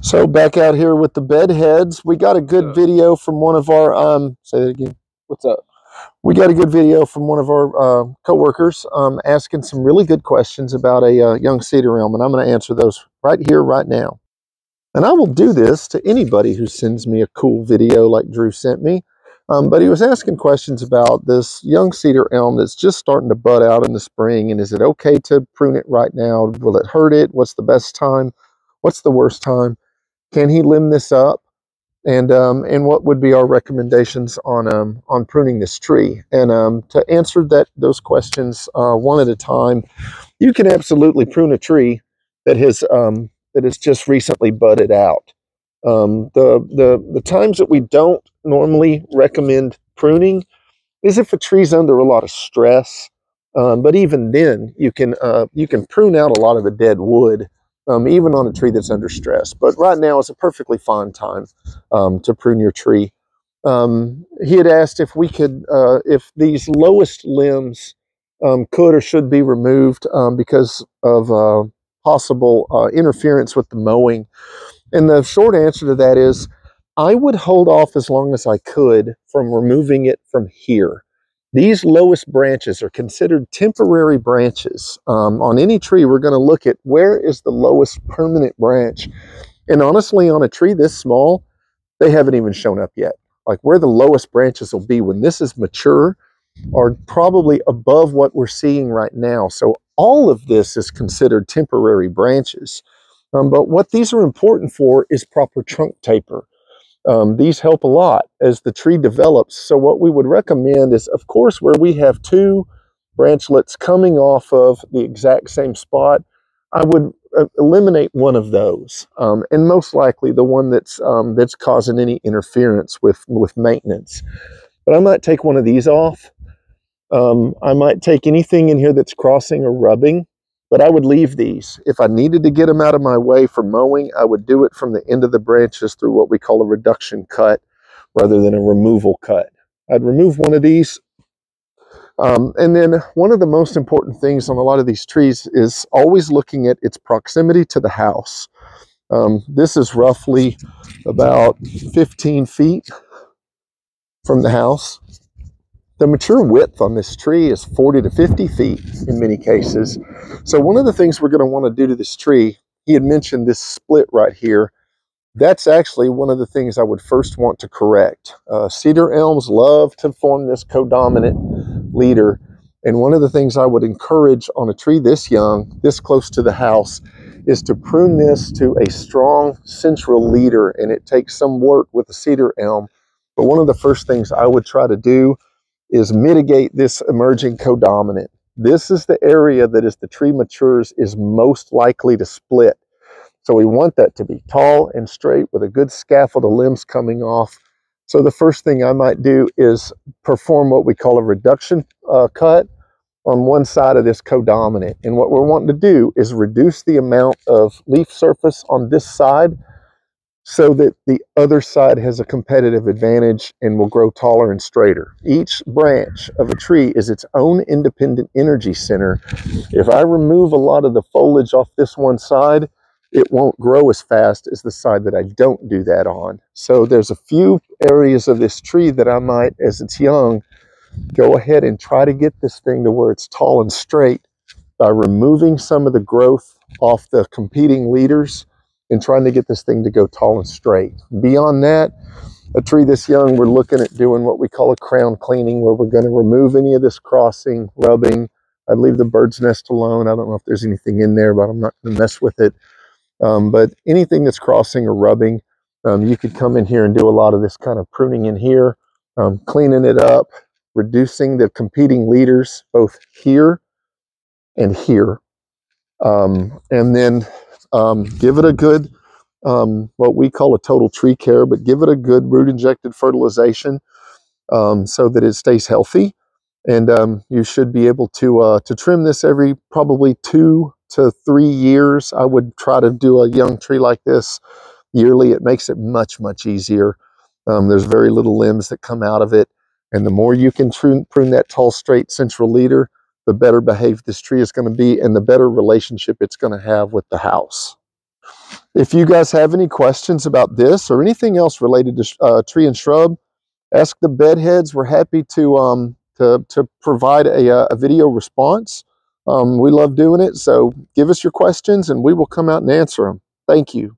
So back out here with the bed heads, we got a good video from one of our, um, say that again. What's up? We got a good video from one of our uh, coworkers um, asking some really good questions about a uh, young cedar elm, and I'm going to answer those right here, right now. And I will do this to anybody who sends me a cool video like Drew sent me. Um, but he was asking questions about this young cedar elm that's just starting to bud out in the spring, and is it okay to prune it right now? Will it hurt it? What's the best time? What's the worst time? Can he limb this up? And um, and what would be our recommendations on um, on pruning this tree? And um, to answer that those questions uh, one at a time, you can absolutely prune a tree that has um, that has just recently budded out. Um, the the the times that we don't normally recommend pruning is if a tree's under a lot of stress. Um, but even then, you can uh, you can prune out a lot of the dead wood um, even on a tree that's under stress. But right now is a perfectly fine time um, to prune your tree. Um, he had asked if we could, uh, if these lowest limbs um, could or should be removed um, because of uh, possible uh, interference with the mowing. And the short answer to that is I would hold off as long as I could from removing it from here. These lowest branches are considered temporary branches. Um, on any tree, we're going to look at where is the lowest permanent branch. And honestly, on a tree this small, they haven't even shown up yet. Like where the lowest branches will be when this is mature are probably above what we're seeing right now. So all of this is considered temporary branches. Um, but what these are important for is proper trunk taper. Um, these help a lot as the tree develops. So what we would recommend is, of course, where we have two branchlets coming off of the exact same spot, I would uh, eliminate one of those, um, and most likely the one that's um, that's causing any interference with with maintenance. But I might take one of these off. Um, I might take anything in here that's crossing or rubbing but I would leave these. If I needed to get them out of my way for mowing, I would do it from the end of the branches through what we call a reduction cut rather than a removal cut. I'd remove one of these. Um, and then one of the most important things on a lot of these trees is always looking at its proximity to the house. Um, this is roughly about 15 feet from the house. The mature width on this tree is 40 to 50 feet in many cases. So one of the things we're going to want to do to this tree, he had mentioned this split right here. That's actually one of the things I would first want to correct. Uh, cedar elms love to form this codominant leader. And one of the things I would encourage on a tree this young, this close to the house, is to prune this to a strong central leader. And it takes some work with a cedar elm. But one of the first things I would try to do is mitigate this emerging codominant. This is the area that as the tree matures is most likely to split. So we want that to be tall and straight with a good scaffold of limbs coming off. So the first thing I might do is perform what we call a reduction uh, cut on one side of this codominant. And what we're wanting to do is reduce the amount of leaf surface on this side so that the other side has a competitive advantage and will grow taller and straighter. Each branch of a tree is its own independent energy center. If I remove a lot of the foliage off this one side, it won't grow as fast as the side that I don't do that on. So there's a few areas of this tree that I might, as it's young, go ahead and try to get this thing to where it's tall and straight by removing some of the growth off the competing leaders in trying to get this thing to go tall and straight. Beyond that, a tree this young, we're looking at doing what we call a crown cleaning, where we're going to remove any of this crossing, rubbing. I'd leave the bird's nest alone. I don't know if there's anything in there, but I'm not going to mess with it. Um, but anything that's crossing or rubbing, um, you could come in here and do a lot of this kind of pruning in here, um, cleaning it up, reducing the competing leaders both here and here. Um, and then um, give it a good, um, what we call a total tree care, but give it a good root injected fertilization um, so that it stays healthy. And um, you should be able to uh, to trim this every probably two to three years. I would try to do a young tree like this yearly. It makes it much, much easier. Um, there's very little limbs that come out of it. And the more you can prune, prune that tall, straight central leader, the better behaved this tree is going to be and the better relationship it's going to have with the house. If you guys have any questions about this or anything else related to uh, tree and shrub, ask the bedheads. We're happy to um, to, to provide a, uh, a video response. Um, we love doing it, so give us your questions and we will come out and answer them. Thank you.